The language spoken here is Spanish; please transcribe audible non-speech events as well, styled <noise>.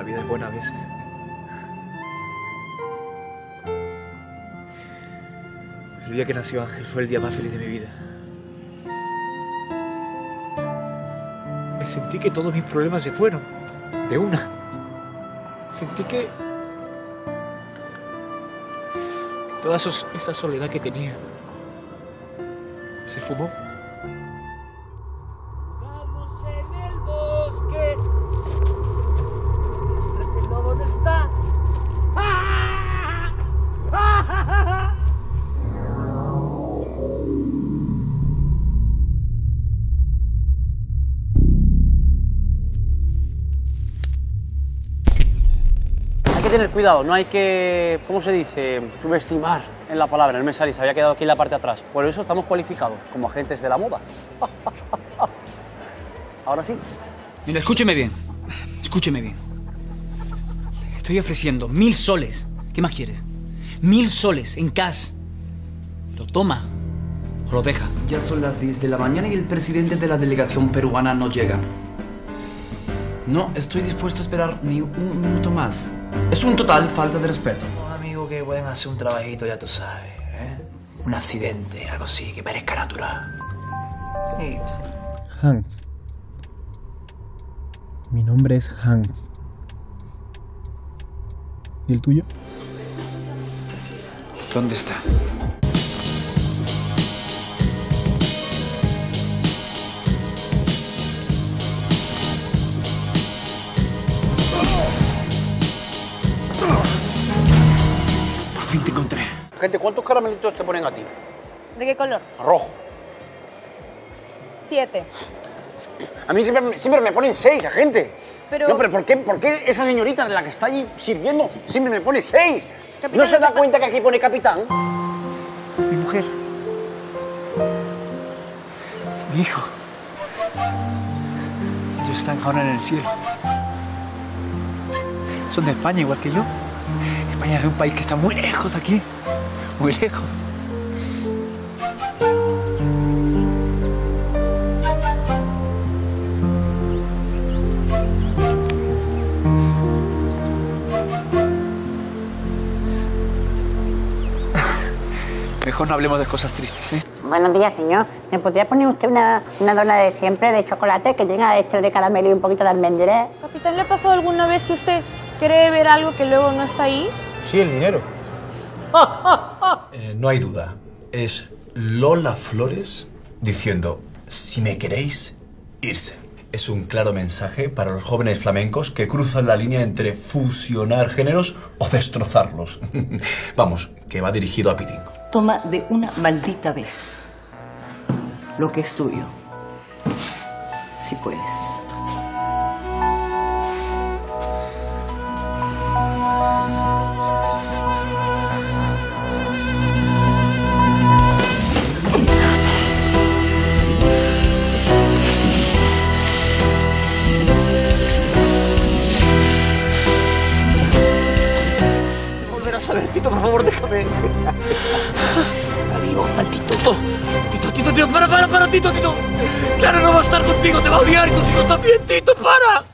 es buena a veces. El día que nació Ángel fue el día más feliz de mi vida. Me sentí que todos mis problemas se fueron, de una. Sentí que toda esa soledad que tenía se fumó. Tener cuidado, no hay que, ¿cómo se dice? Subestimar en la palabra. El Mesari se había quedado aquí en la parte de atrás. Por eso estamos cualificados como agentes de la moda. <laughs> Ahora sí. Mira, escúcheme bien. Escúcheme bien. Estoy ofreciendo mil soles. ¿Qué más quieres? Mil soles en cash. Lo toma o lo deja. Ya son las 10 de la mañana y el presidente de la delegación peruana no llega. No estoy dispuesto a esperar ni un minuto más. Es un total falta de respeto. Los amigos que pueden hacer un trabajito, ya tú sabes, ¿eh? Un accidente, algo así, que parezca natural. Hans. Mi nombre es Hans. ¿Y el tuyo? ¿Dónde está? Te encontré. Gente, ¿cuántos caramelitos te ponen a ti? ¿De qué color? Rojo. Siete. A mí siempre, siempre me ponen seis, agente. Pero- No, pero ¿por qué, ¿por qué esa señorita de la que está allí sirviendo siempre me pone seis? Capitán, ¿No se da cuenta que aquí pone capitán? Mi mujer. Mi hijo. Ellos están ahora en el cielo. Son de España, igual que yo. España es un país que está muy lejos de aquí. Muy lejos. <laughs> Mejor no hablemos de cosas tristes, ¿eh? Buenos días, señor. ¿Me podría poner usted una, una dona de siempre de chocolate que tenga extra de caramelo y un poquito de almendré? Capitán, ¿le ha pasado alguna vez que usted quiere ver algo que luego no está ahí? Sí, el dinero. Eh, no hay duda. Es Lola Flores diciendo, si me queréis, irse. Es un claro mensaje para los jóvenes flamencos que cruzan la línea entre fusionar géneros o destrozarlos. <laughs> Vamos, que va dirigido a Pitingo. Toma de una maldita vez lo que es tuyo. Si puedes. Tito, por favor, déjame. Adiós, maldito. Tito, Tito, Tito, para, para, para, Tito, Tito. Clara no va a estar contigo, te va a odiar y tus hijos también, Tito. ¡Para!